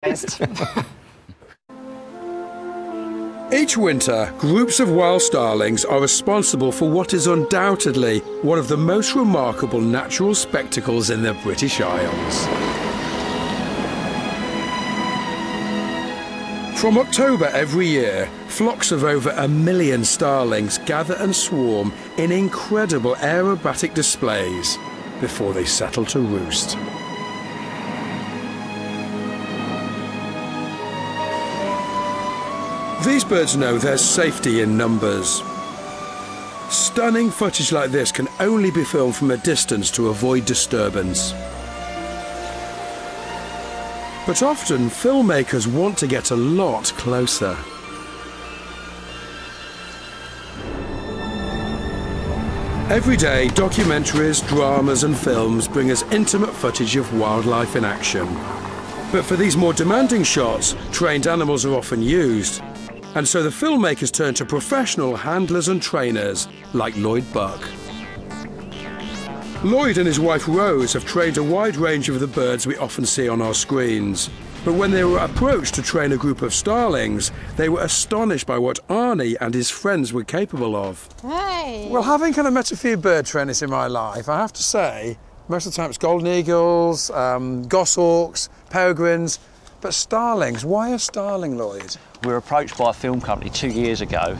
Each winter, groups of wild starlings are responsible for what is undoubtedly one of the most remarkable natural spectacles in the British Isles. From October every year, flocks of over a million starlings gather and swarm in incredible aerobatic displays before they settle to roost. These birds know there's safety in numbers. Stunning footage like this can only be filmed from a distance to avoid disturbance. But often, filmmakers want to get a lot closer. Every day, documentaries, dramas and films bring us intimate footage of wildlife in action. But for these more demanding shots, trained animals are often used. And so the filmmakers turned to professional handlers and trainers like Lloyd Buck. Lloyd and his wife Rose have trained a wide range of the birds we often see on our screens. But when they were approached to train a group of starlings, they were astonished by what Arnie and his friends were capable of. Hey! Well, having kind of met a few bird trainers in my life, I have to say, most of the time it's golden eagles, um, goshawks, peregrines, but starlings, why a starling, Lloyd? We were approached by a film company two years ago.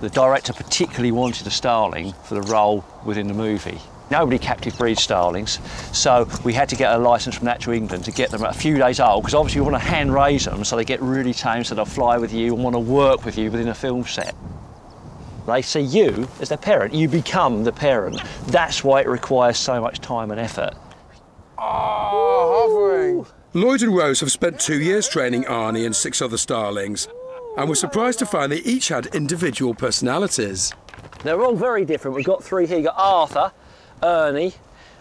The director particularly wanted a starling for the role within the movie. Nobody captive breeds starlings, so we had to get a licence from Natural England to get them a few days old, because obviously you want to hand raise them so they get really tame, so they'll fly with you and want to work with you within a film set. They see you as their parent, you become the parent. That's why it requires so much time and effort. Oh, hovering. Lloyd and Rose have spent two years training Arnie and six other starlings, and were surprised to find they each had individual personalities. They're all very different. We've got three here. You've got Arthur, Ernie,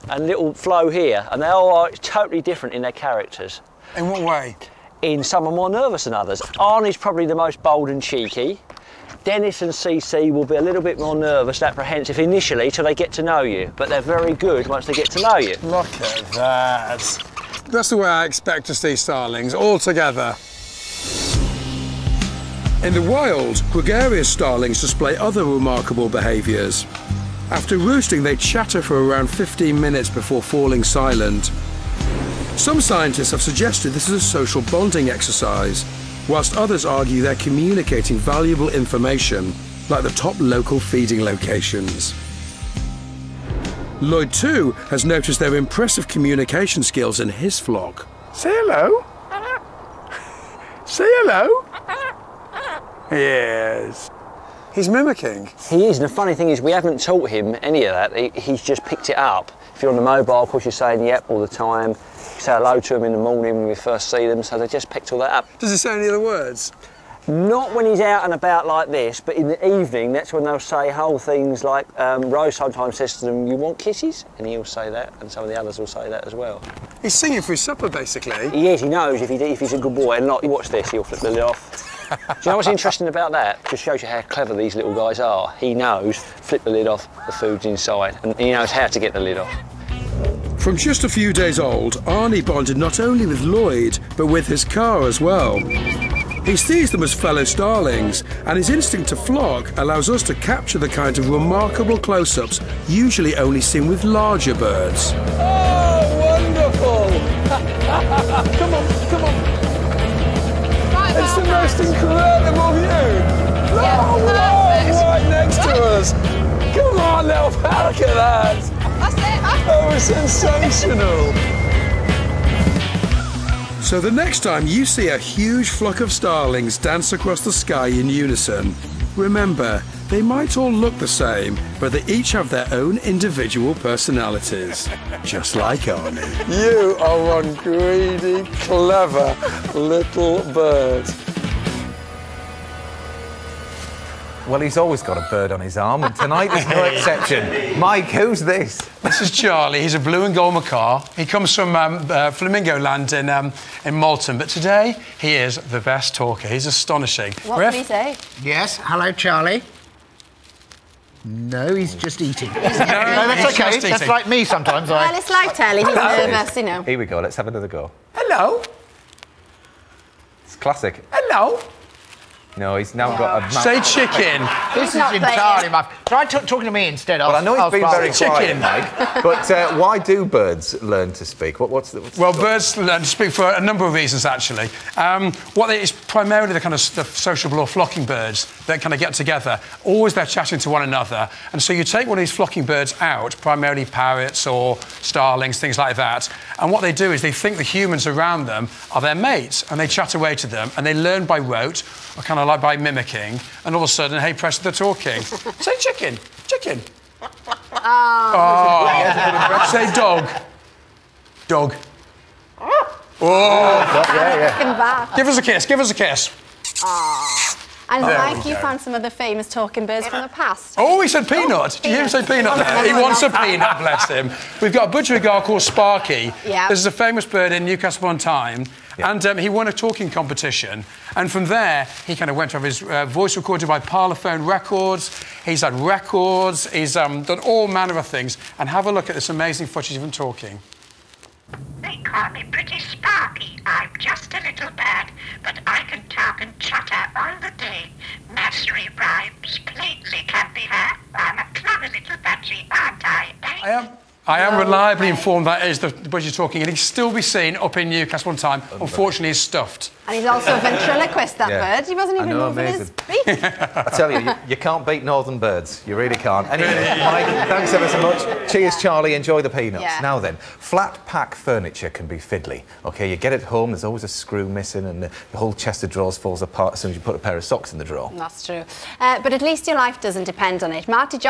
and little Flo here, and they all are totally different in their characters. In what way? In some are more nervous than others. Arnie's probably the most bold and cheeky. Dennis and CC will be a little bit more nervous and apprehensive initially till they get to know you, but they're very good once they get to know you. Look at that. That's the way I expect to see starlings, all together. In the wild, gregarious starlings display other remarkable behaviours. After roosting, they chatter for around 15 minutes before falling silent. Some scientists have suggested this is a social bonding exercise, whilst others argue they're communicating valuable information, like the top local feeding locations. Lloyd, too, has noticed their impressive communication skills in his flock. Say hello. Say hello. Yes. He's mimicking. He is, and the funny thing is we haven't taught him any of that. He, he's just picked it up. If you're on the mobile, of course you're saying yep all the time. You say hello to them in the morning when we first see them, so they just picked all that up. Does he say any other words? Not when he's out and about like this, but in the evening, that's when they'll say whole things like um, Rose sometimes says to them, "You want kisses?" and he'll say that, and some of the others will say that as well. He's singing for his supper, basically. He is. He knows if, he, if he's a good boy, and not watch this, he'll flip the lid off. Do you know what's interesting about that? Just shows you how clever these little guys are. He knows, flip the lid off, the food's inside, and he knows how to get the lid off. From just a few days old, Arnie bonded not only with Lloyd, but with his car as well. He sees them as fellow starlings, and his instinct to flock allows us to capture the kind of remarkable close-ups usually only seen with larger birds. Oh, wonderful! come on, come on. It's the most incredible view! Yeah, oh, wow, right next to us! Come on, little pal, look at that! That's it. Oh, it's sensational! So the next time you see a huge flock of starlings dance across the sky in unison, remember, they might all look the same, but they each have their own individual personalities. Just like Arnie. You are one greedy, clever little bird. Well, he's always got a bird on his arm, and tonight is no exception. Mike, who's this? This is Charlie. He's a blue and gold macaw. He comes from um, uh, Flamingo Land in, um, in Malton, but today he is the best talker. He's astonishing. What Ref- did he say? Yes, hello, Charlie. No, he's just eating. no, that's okay. eating. That's like me sometimes. Well, I... it's like Telly. He's nervous, you know. Here we go, let's have another go. Hello. It's classic. Hello. No, he's now got a. mouth- Say chicken. This is entirely my. Try t- talking to me instead. Well, I know he's of been Bob. very quiet, Chicken. Mike. But uh, why do birds learn to speak? What, what's the, what's Well, story? birds learn to speak for a number of reasons, actually. Um, what they, it's primarily the kind of the sociable or flocking birds that kind of get together. Always they're chatting to one another. And so you take one of these flocking birds out, primarily parrots or starlings, things like that. And what they do is they think the humans around them are their mates and they chat away to them and they learn by rote, or kind of like by mimicking. And all of a sudden, hey, Preston, they're talking. Say chicken, chicken. Oh. oh. Say dog, dog. Oh. Talking back. Give us a kiss, give us a kiss. Oh. And There Mike, you go. found some of the famous talking birds from the past. Oh, he said peanut. Did you hear him say peanut there? He wants a peanut, bless him. We've got a budgerigar called Sparkie. Yeah. This is a famous bird in Newcastle upon Tyne. And um, he won a talking competition. And from there, he kind of went to have his uh, voice recorded by Parlophone Records. He's had records. He's um, done all manner of things. And have a look at this amazing footage of him talking. They call me Pretty Sparkie. I'm just a little bird, but I can talk and chatter all the day. Nursery rhymes plainly can be heard. I'm a clever little budgie, aren't I? eh? I am. I am reliably informed that is the budgie talking, and he can still be seen up in Newcastle upon Tyne. Unfortunately, he's stuffed. And he's also a ventriloquist, that Yeah. bird. He wasn't even know, moving his amazing. feet. I tell you, you, you can't beat northern birds. You really can't. Anyway, Mike, thanks ever so much. Cheers, Charlie. Enjoy the peanuts. Yeah. Now then, flat pack furniture can be fiddly. Okay, you get it home, there's always a screw missing, and the, the whole chest of drawers falls apart as soon as you put a pair of socks in the drawer. That's true. Uh, but at least your life doesn't depend on it. Marty Jock